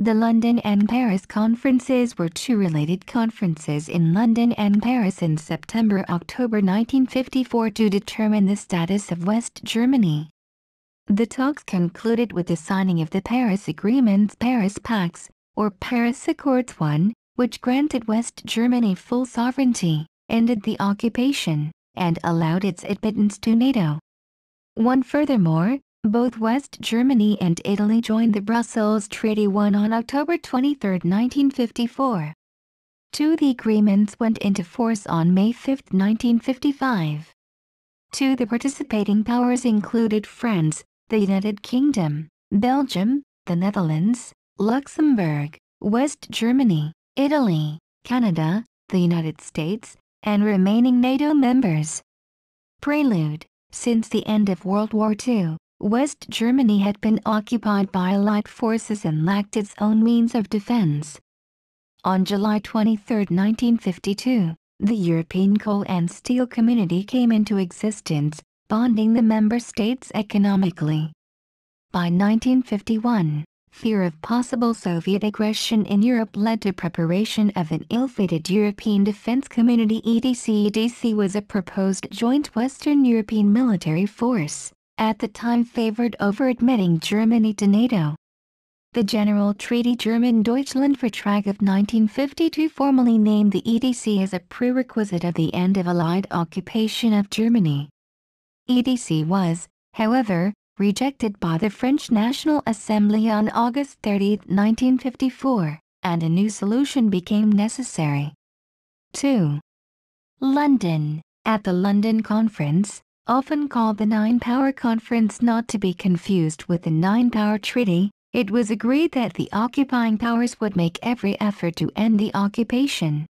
The London and Paris conferences were two related conferences in London and Paris in September-October 1954 to determine the status of West Germany. The talks concluded with the signing of the Paris Agreements Paris Pacts, or Paris Accords I, which granted West Germany full sovereignty, ended the occupation, and allowed its admittance to NATO. One furthermore, both West Germany and Italy joined the Brussels Treaty 1 on October 23, 1954. Two the agreements went into force on May 5, 1955. Two the participating powers included France, the United Kingdom, Belgium, the Netherlands, Luxembourg, West Germany, Italy, Canada, the United States, and remaining NATO members. Prelude Since the end of World War II, West Germany had been occupied by Allied forces and lacked its own means of defense. On July 23, 1952, the European Coal and Steel Community came into existence, bonding the member states economically. By 1951, fear of possible Soviet aggression in Europe led to preparation of an ill-fated European Defense Community EDC. EDC was a proposed joint Western European military force at the time favored over admitting Germany to NATO. The General Treaty German-Deutschland Vertrag of 1952 formally named the EDC as a prerequisite of the end of Allied occupation of Germany. EDC was, however, rejected by the French National Assembly on August 30, 1954, and a new solution became necessary. 2. London At the London Conference, often called the Nine Power Conference not to be confused with the Nine Power Treaty, it was agreed that the occupying powers would make every effort to end the occupation.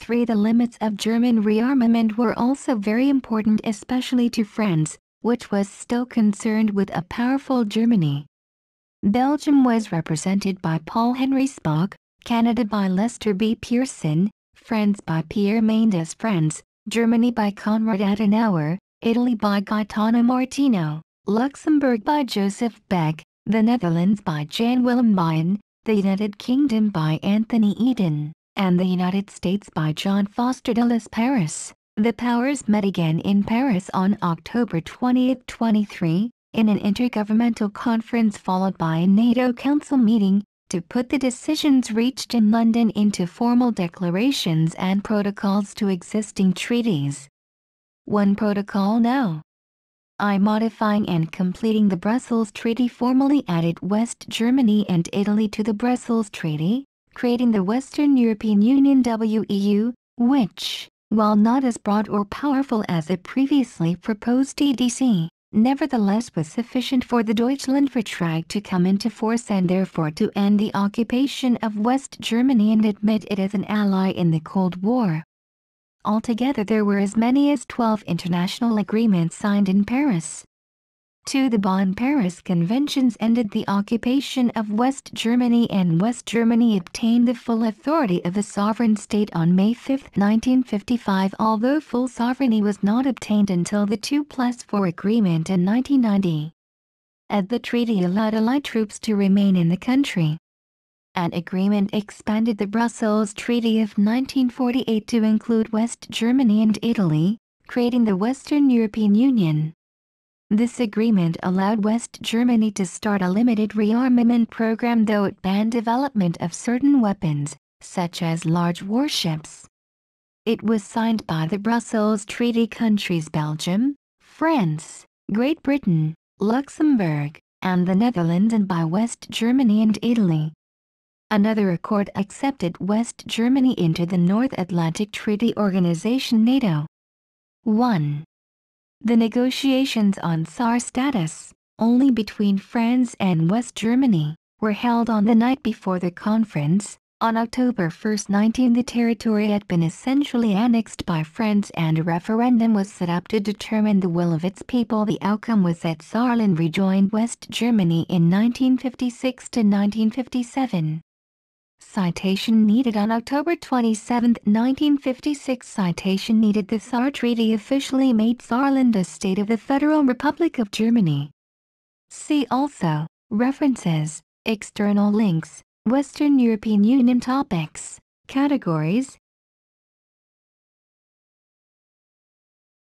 3. The limits of German rearmament were also very important especially to France, which was still concerned with a powerful Germany. Belgium was represented by Paul Henri Spaak, Canada by Lester B. Pearson, France by Pierre Mendès France, Germany by Konrad Adenauer, Italy by Gaetano Martino, Luxembourg by Joseph Bech, the Netherlands by Jan Willem Beyen, the United Kingdom by Anthony Eden, and the United States by John Foster Dulles Paris. The powers met again in Paris on October 2023, in an intergovernmental conference followed by a NATO Council meeting, to put the decisions reached in London into formal declarations and protocols to existing treaties. One protocol now. I modifying and completing the Brussels Treaty formally added West Germany and Italy to the Brussels Treaty, creating the Western European Union WEU, which, while not as broad or powerful as a previously proposed EDC, nevertheless was sufficient for the Deutschland Vertrag to come into force and therefore to end the occupation of West Germany and admit it as an ally in the Cold War. Altogether there were as many as 12 international agreements signed in Paris. 2. The Bonn-Paris Conventions ended the occupation of West Germany and West Germany obtained the full authority of a sovereign state on May 5, 1955 although full sovereignty was not obtained until the 2 plus 4 agreement in 1990. As the treaty allowed Allied troops to remain in the country. An agreement expanded the Brussels Treaty of 1948 to include West Germany and Italy, creating the Western European Union. This agreement allowed West Germany to start a limited rearmament program though it banned development of certain weapons, such as large warships. It was signed by the Brussels Treaty countries Belgium, France, Great Britain, Luxembourg, and the Netherlands and by West Germany and Italy. Another accord accepted West Germany into the North Atlantic Treaty Organization NATO. 1. The negotiations on Saar status, only between France and West Germany, were held on the night before the conference. On October 1, 19 the territory had been essentially annexed by France and a referendum was set up to determine the will of its people. The outcome was that Saarland rejoined West Germany in 1956 to 1957. Citation needed on October 27, 1956 Citation needed. The Saar Treaty officially made Saarland a state of the Federal Republic of Germany. See also, References, External links. Western European Union topics, categories,